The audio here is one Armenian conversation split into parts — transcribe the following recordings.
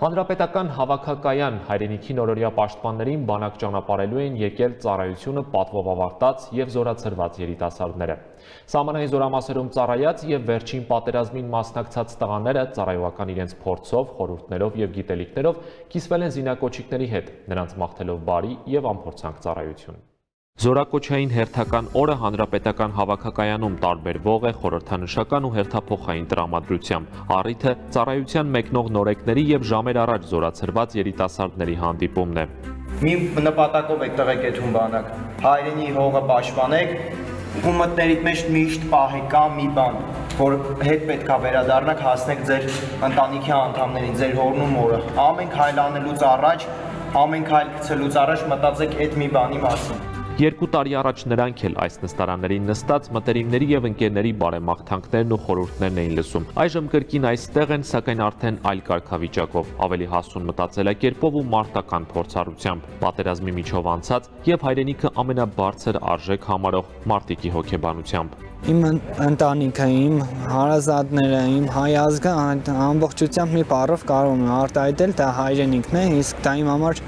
Հանրապետական հավաքակայան հայրենիքի նորորյա պաշտպաններին բանակ ճանապարելու են եկել ծառայությունը պատվով ավարտած եւ զորացրված երիտասարդները։ Սամանային զորամասերում ծառայած եւ վերջին պատերազմին մասնակցած տղաները ծառայողական իրենց փորձով, խորհուրդներով եւ գիտելիքներով կիսվել են զինակոչիկների հետ, նրանց մաղթելով բարի եւ ամփորձանք ծառայություն։ Զորակոչային հերթական օրը հանրապետական հավաքակայանում տարբերվող է խորհրդանշական ու հերթափոխային տրամադրությամբ։ Առիթը ծառայության մեկնող նորեկների եւ ժամեր առաջ զորացրված երիտասարդների հանդիպումն է։ Մի նպատակով եք տղեկեթում բանակ։ Հայրենի հողը պաշտպանեք, ու մտներիդ մեջ միշտ պահեք կա մի բան, որ հետ պետքա վերադառնաք, հասնեք ձեր ընտանիքի անդամներին, ձեր հորն ու մորը։ Ամեն քայլ անելուց առաջ, ամեն քայլ գցելուց առաջ մտածեք այդ մի բանի մասին։ Երկու տարի առաջ նրանք էլ այս նստարաններին նստած մտերիմների եւ ընկերների բարեմաղթանքներն ու խորհուրդներն էին լսում։ Այժմ կրկին այստեղ են, սակայն արդեն այլ կարգավիճակով, ավելի հասուն մտածելակերպով ու մարտական փորձառությամբ, պատերազմի միջով անցած եւ հայրենիքը ամենաբարձր արժեք համարող մարտիկի հոգեբանությամբ իմ ընտանիքը, իմ հարազատները, իմ հայ ազգը ամբողջությամբ մի բառով կարող եմ արտահայտել, դա հայրենիքն է, իսկ դա իմ համար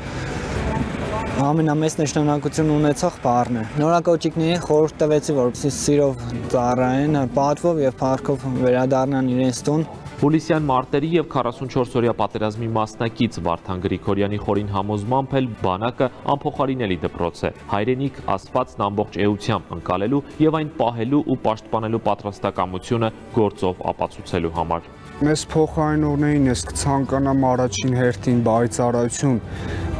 ամենամեծ նշանակություն ունեցող բառն է։ Նորակոճիկներին խորհուրդ տվեցի, որպեսզի սիրով ծառայեն, պատվով եւ փառքով վերադառնան իրենց տուն։ Հուլիսյան մարտերի եւ 44-օրյա պատերազմի մասնակից Վարդան Գրիգորյանի խորին համոզմամբ էլ բանակը անփոխարինելի դպրոց է։ Հայրենիք ասվածն ամբողջ էությամբ ընկալելու եւ այն պահելու ու պաշտպանելու պատրաստակամությունը գործով ապացուցելու համար։ Մեզ փոխարինողներին ես կցանկանամ առաջին հերթին բայցարայություն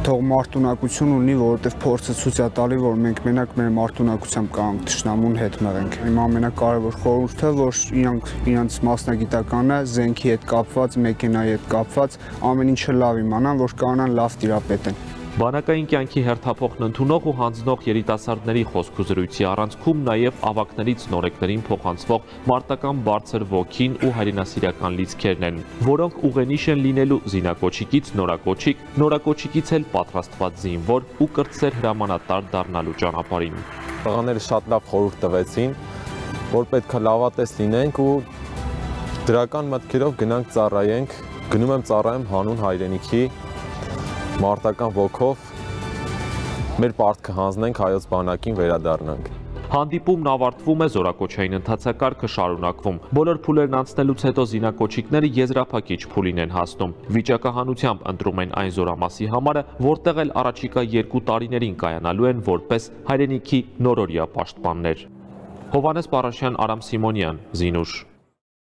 թող մարտունակություն ունի, որովհետև փորձը ցույց է տալի, որ մենք մենակ մեր մարտունակությամբ կանք ճշնամուն հետ մղենք։ Իմ ամենակարևոր խորհուրդը, որ իրանք իրանց մասնագիտականը զենքի հետ կապված, մեքենայի հետ կապված ամեն ինչը լավ իմանան, որ կանան լավ տիրապետեն։ Բանակային կյանքի հերթափոխն ընդունող ու հանձնող երիտասարդների խոսքուզրույցի առանցքում նաև ավակներից նորեկներին փոխանցվող մարտական բարձր ոգին ու հայրենասիրական լիցքերն են, որոնք ուղենիշ են լինելու զինակոչիկից նորակոչիկ, նորակոչիկից էլ պատրաստված զինվոր ու կրտսեր հրամանատար դառնալու ճանապարհին։ Տղաները շատ լավ խորհուրդ տվեցին, որ պետքա լավատես լինենք ու դրական մտքերով գնանք ծառայենք, գնում եմ ծառայեմ հանուն հայրենիքի մարտական ոգով մեր պարտքը հանձնենք հայոց բանակին վերադառնանք։ Հանդիպումն ավարտվում է զորակոչային ընթացակարգը շարունակվում։ Բոլոր փուլերն անցնելուց հետո զինակոչիկները եզրափակիչ փուլին են հասնում։ Վիճակահանությամբ ընտրում են այն զորամասի համարը, որտեղ էլ առաջիկա երկու տարիներին կայանալու են որպես հայրենիքի նորորյա պաշտպաններ։ Հովանես Պարաշյան, Արամ Սիմոնյան, Զինուշ